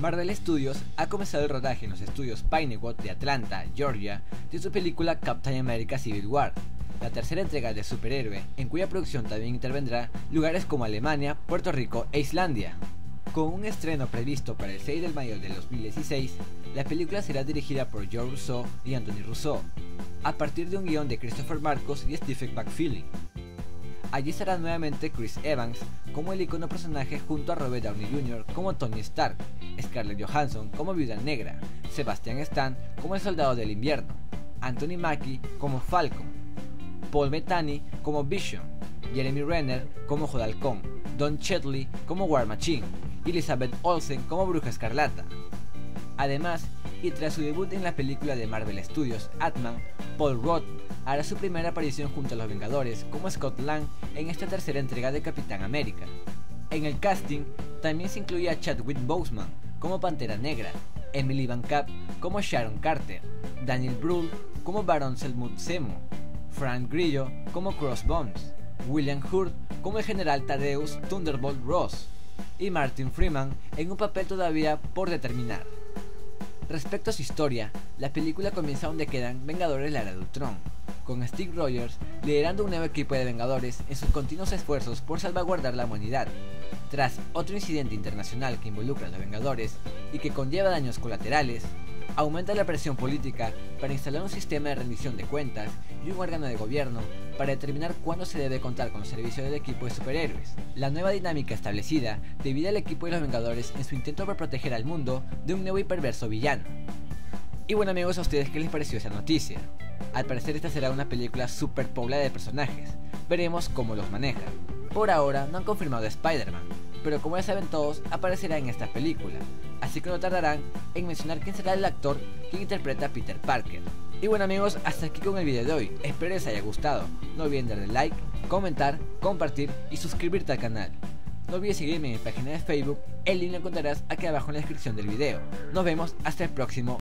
Marvel Studios ha comenzado el rodaje en los estudios Pinewood de Atlanta, Georgia, de su película Captain America Civil War, la tercera entrega de superhéroe, en cuya producción también intervendrá lugares como Alemania, Puerto Rico e Islandia. Con un estreno previsto para el 6 de mayo de 2016, la película será dirigida por Joe Rousseau y Anthony Rousseau, a partir de un guion de Christopher Marcos y Stephen McFeely. Allí estará nuevamente Chris Evans como el icono personaje junto a Robert Downey Jr. como Tony Stark, Scarlett Johansson como Viuda Negra, Sebastian Stan como el Soldado del Invierno, Anthony Mackie como Falcon, Paul Bettany como Vision, Jeremy Renner como Jodalcón, Don Chetley como War Machine Elizabeth Olsen como Bruja Escarlata. Además, y tras su debut en la película de Marvel Studios, Atman, Paul Roth hará su primera aparición junto a los Vengadores como Scott Lang en esta tercera entrega de Capitán América. En el casting también se incluía a Chadwick Boseman como Pantera Negra, Emily Van Kapp como Sharon Carter, Daniel Brühl como Baron Selmut Zemo, Frank Grillo como Crossbones, William Hurt como el General Thaddeus Thunderbolt Ross y Martin Freeman en un papel todavía por determinar. Respecto a su historia, la película comienza donde quedan Vengadores la Era de Ultron, con Steve Rogers liderando un nuevo equipo de Vengadores en sus continuos esfuerzos por salvaguardar la humanidad. Tras otro incidente internacional que involucra a los Vengadores y que conlleva daños colaterales, aumenta la presión política para instalar un sistema de rendición de cuentas y un órgano de gobierno para determinar cuándo se debe contar con los servicios del equipo de superhéroes. La nueva dinámica establecida divide al equipo de los Vengadores en su intento por proteger al mundo de un nuevo y perverso villano. Y bueno amigos, ¿a ustedes qué les pareció esa noticia? Al parecer esta será una película super poblada de personajes, veremos cómo los manejan. Por ahora no han confirmado Spider-Man, pero como ya saben todos, aparecerá en esta película, así que no tardarán en mencionar quién será el actor que interpreta a Peter Parker. Y bueno amigos, hasta aquí con el video de hoy, espero les haya gustado, no olviden darle like, comentar, compartir y suscribirte al canal. No olvides seguirme en mi página de Facebook, el link lo encontrarás aquí abajo en la descripción del video. Nos vemos hasta el próximo